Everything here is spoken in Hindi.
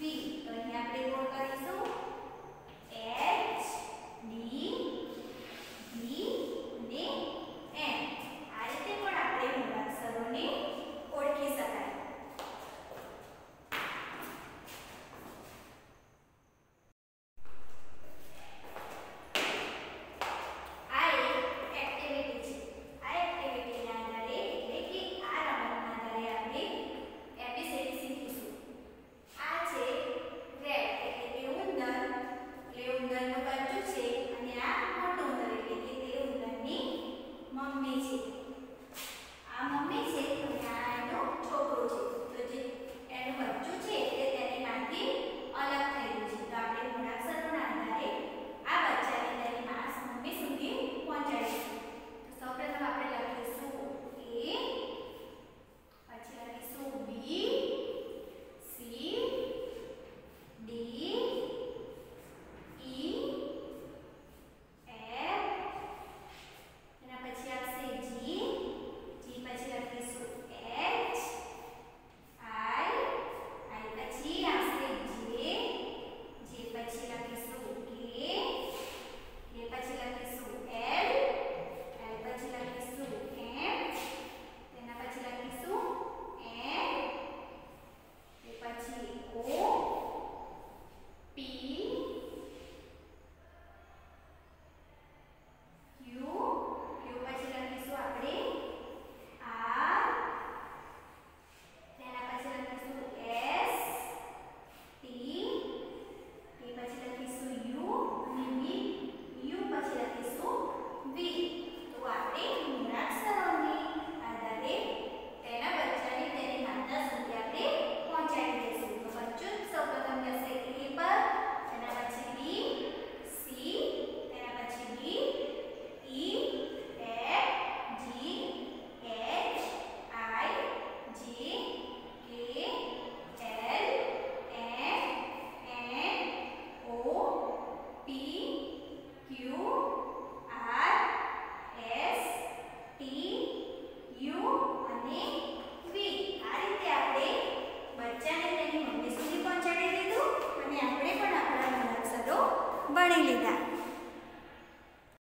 બી તો અહીં આપણે ગોળ કરીશું